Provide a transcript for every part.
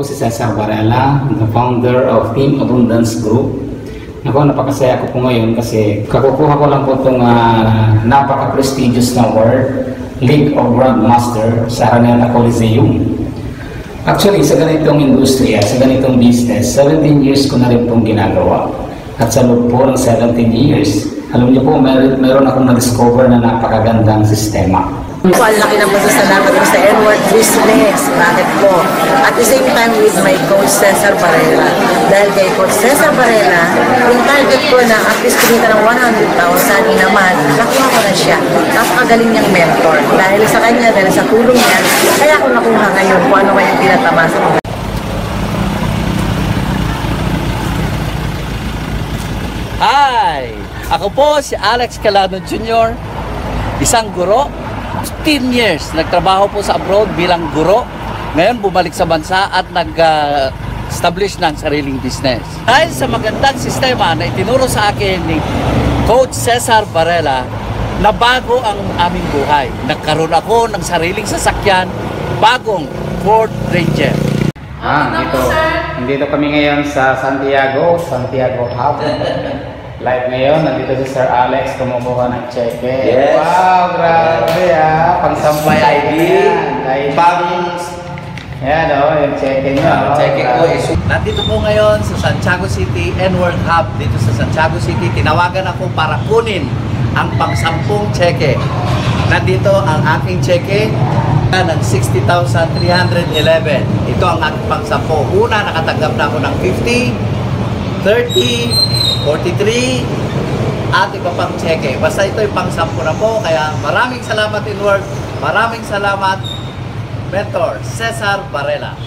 po si Cesar Varela, the founder of Team Abundance Group. Ako, napakasaya ko po ngayon kasi kakukuha ko lang po itong uh, napaka-prestigious na award, League of Grandmaster sa Araneta Coliseum. Actually, sa ganitong industriya, sa ganitong business, 17 years ko na rin pong ginagawa. At sa loob po ng 17 years, alam niyo po, meron, meron akong na-discover na napakagandang sistema. Ang laki ng pasasalamat ko sa N-Word Business. Bakit po? At the same time with my coach Cesar Barrera. Dahil kay coach Cesar Barrera, yung target ko na at least kumita ng 100,000 naman, nakuha ko na siya. Napakagaling niyang mentor. Dahil sa kanya, dahil sa tulong niya, kaya ako nakuha ngayon kung ano kayong pinatamasa ko. Hi! Ako po si Alex Calado Jr., isang guro. 15 years nagtrabaho po sa abroad bilang guro. Ngayon bumalik sa bansa at nag-establish ng sariling business. Dahil sa magandang sistema na itinuro sa akin ni Coach Cesar Varela, na bago ang aming buhay. Nagkaroon ako ng sariling sasakyan, bagong Ford Ranger. Ah, dito. Nandito kami ngayon sa Santiago, Santiago Hub. Live ngayon, nandito si Sir Alex kumukuha ng cheque. Yes. Wow, grabe ah. Pang-sampay ID. Pang Yan o, yung cheque niya. oh, Check ko is Nandito po ngayon sa Santiago City N-World Hub dito sa Santiago City. Tinawagan ako para kunin ang pangsampung cheque. Nandito ang aking cheque ng 60,311. Ito ang aking pangsampu. Una, nakatanggap na ako ng 50, 30, 43, at iba pang cheque. Basta ito yung pangsampu na po. Kaya maraming salamat in work. Maraming salamat, Mentor Cesar Varela.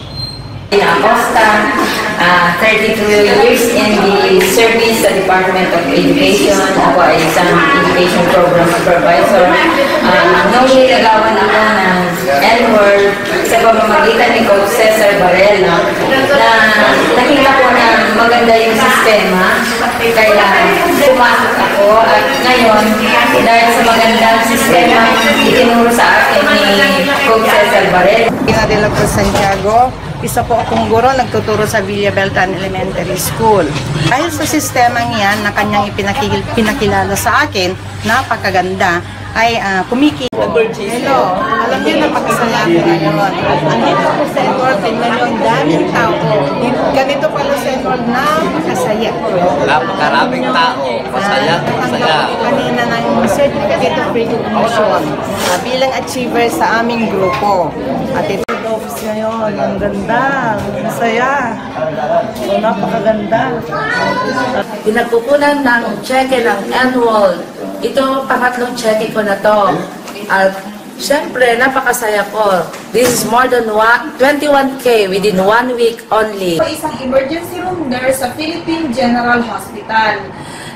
Acosta, uh, 32 years in the service sa Department of Education. Ako ay isang education program supervisor. Uh, nung nilagawan ako ng N-word sa pamamagitan ni Coach Cesar Varela na nakita ko na maganda yung sistema kaya pumasok ako. At ngayon dahil sa magandang sistema itinuro sa akin ni Coach Cesar Varela Ina de la Cruz Santiago, isa po akong guro nagtuturo sa Villa Beltan Elementary School. Dahil sa sistemang yan na kanyang ipinakil, pinakilala sa akin, napakaganda, ay uh, kumiki. Hello, alam niyo napakasaya ko ngayon. Andito ako sa Edward, ang daming tao. Ganito pala sa Edward, napakasaya. Napakaraming tao. Masaya, masaya. Tanggap ako kanina ng Certificate of Recognition uh, bilang achiever sa aming grupo. At ito yung office ngayon, ang ganda, masaya. So, napakaganda. pinagkukunan ng cheque ng annual. Ito, pangatlong cheque ko na to. At syempre, napakasaya ko. This is more than one, 21K within one week only. Ako isang emergency room nurse sa Philippine General Hospital.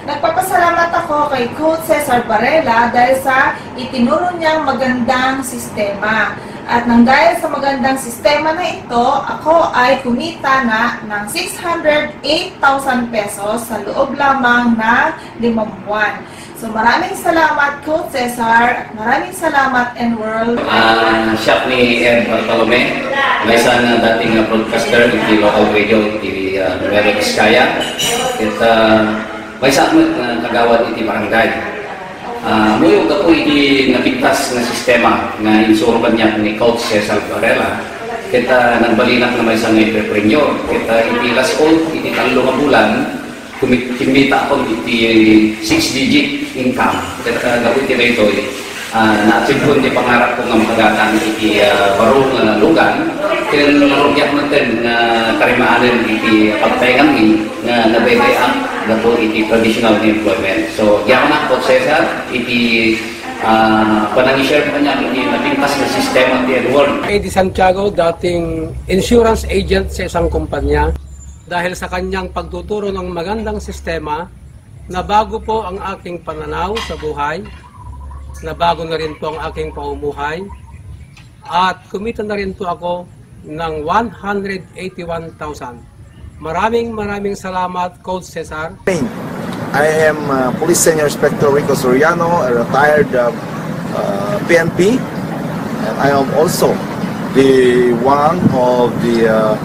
Nagpapasalamat ako kay Coach Cesar Varela dahil sa itinuro niyang magandang sistema. At nang dahil sa magandang sistema na ito, ako ay kumita na ng 608,000 pesos sa loob lamang ng limang buwan. So maraming salamat Coach Cesar, maraming salamat N-World. Ah, shop ni Ed Bartolome, may isang dating uh, broadcaster ng local radio di uh, Nueva Vizcaya. At uh, may isang uh, kagawad iti barangay. Uh, Muyog ako iti napigtas na sistema nga insurukan niya ni Coach Cesar Varela. Kita nagbalinak na may isang entrepreneur. Kita iti last all, iti tanglo nga bulan, kumit- kumita ako iti 6-digit income. Kita gawin iti na ito eh. Uh, na-achieve ko di pangarap ko nga makagatan iti uh, barong uh, lugan. Kaya narugyak natin nga karimaanan iti pagtayangan ni nga nabebe ang na po iti traditional employment. So, yaman na po Cesar, iti uh, panang-share pa niya iti napintas na sistema ti Edward. Eddie Santiago, dating insurance agent sa isang kumpanya. Dahil sa kanyang pagtuturo ng magandang sistema, nabago po ang aking pananaw sa buhay, nabago na rin po ang aking paumuhay, at kumita na rin po ako ng 181,000. Maraming maraming salamat, Coach Cesar. I am uh, Police Senior Inspector Rico Soriano, a retired uh, uh, PNP, and I am also the one of the uh,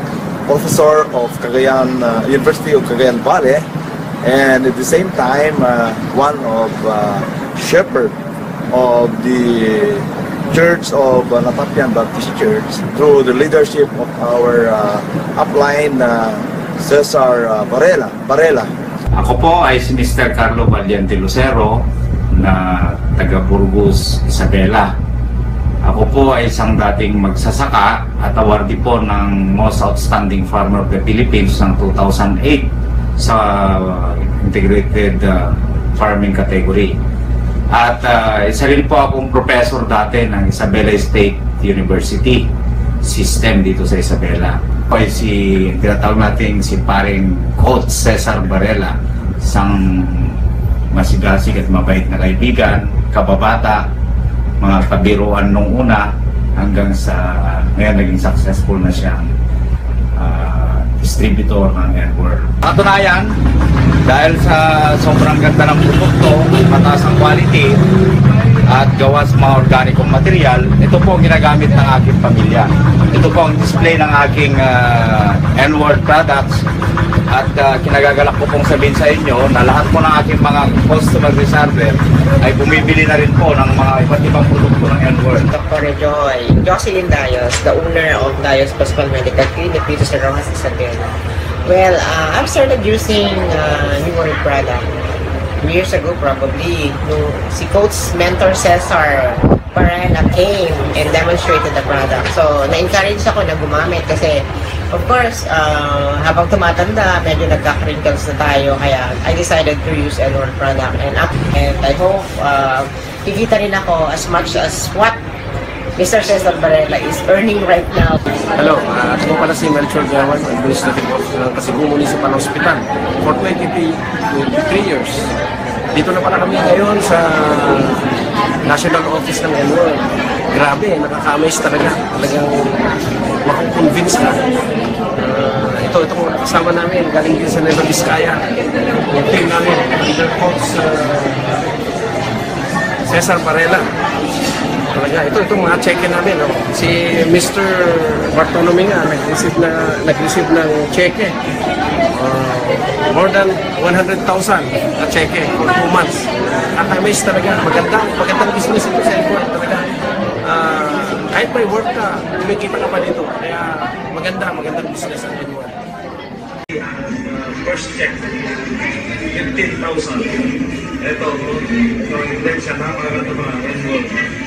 professor of Cagayan uh, University of Cagayan Valley, and at the same time, uh, one of uh, shepherd of the Church of uh, Natapian Baptist Church through the leadership of our uh, upline uh, Cesar uh, Varela. Varela. Ako po ay si Mr. Carlo Valiente Lucero na taga Burgos, Isabela. Ako po ay isang dating magsasaka at awardee po ng Most Outstanding Farmer of the Philippines ng 2008 sa Integrated uh, Farming category. At uh, isa rin po akong professor dati ng Isabela State University system dito sa Isabela. Ay si, tinatawag natin si paring Coach Cesar Varela, isang masigasig at mabait na kaibigan, kababata, mga kabiruan nung una hanggang sa ngayon naging successful na siyang ah, distributor ng N-World. Katunayan, dahil sa sobrang ganda ng produkto, mataas ang quality, at gawa sa mga organikong material, ito po ang ginagamit ng aking pamilya. Ito po ang display ng aking uh, N-Word products at uh, kinagagalak ko pong sabihin sa inyo na lahat po ng aking mga customer reserver ay bumibili na rin po ng mga iba't ibang produkto ng N-Word. Dr. Joy, Jocelyn Dayos, the owner of Dayos Pascual Medical Clinic dito sa Rojas, Isabela. Well, uh, I've started using uh, New World product years ago probably. Si Coach Mentor Cesar Parela came and demonstrated the product. So, na-encourage ako na gumamit kasi of course, uh, habang tumatanda, medyo nagka-crinkles na tayo kaya I decided to use Elor product and, and I hope uh, kikita rin ako as much as what Mr. Cesar Varela is earning right now. Hello, uh, ako pala si Melchor Gawan, Administrative Officer ng Kasibu Municipal Hospital for 23, 23 years. Dito na pala kami ngayon sa National Office ng NWORD. Grabe, nakaka-amaze talaga. Talagang makukonvince ka. Uh, ito, ito mga kasama namin, galing din sa Nueva Vizcaya. Yung team namin, under coach uh, Cesar Varela. Talaga, ito, ito mga check-in namin. Oh. Si Mr. Bartolome nga, nag-receive, na, nag-receive ng cheque. Uh, more than 100,000 na cheque for 2 months. Nakaka-amaze talaga. Magandang, magandang business ito sa Ecuador talaga. Uh, kahit may work ka, kumikita ka pa dito. Kaya maganda, magandang business ang Ecuador. first check, 15,000. Ito, ito intention na para ito mga enroll. Okay.